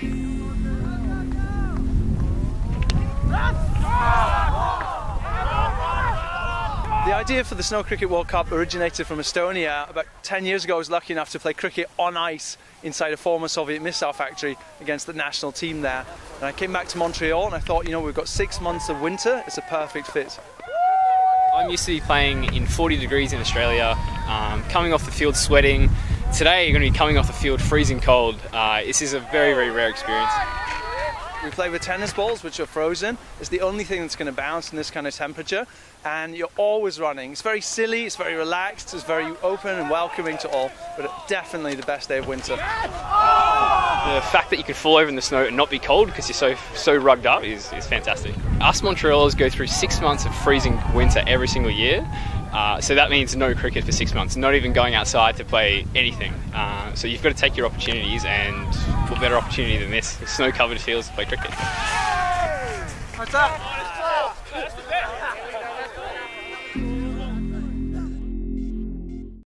The idea for the Snow Cricket World Cup originated from Estonia. About 10 years ago, I was lucky enough to play cricket on ice inside a former Soviet missile factory against the national team there. And I came back to Montreal and I thought, you know, we've got six months of winter, it's a perfect fit. I'm used to playing in 40 degrees in Australia, um, coming off the field sweating. Today, you're going to be coming off the field freezing cold. Uh, this is a very, very rare experience. We play with tennis balls, which are frozen. It's the only thing that's going to bounce in this kind of temperature. And you're always running. It's very silly, it's very relaxed, it's very open and welcoming to all, but definitely the best day of winter. The fact that you can fall over in the snow and not be cold because you're so so rugged up is, is fantastic. Us Montrealers go through six months of freezing winter every single year. Uh, so that means no cricket for six months, not even going outside to play anything. Uh, so you've got to take your opportunities, and what better opportunity than this? Snow covered fields to play cricket. What's up?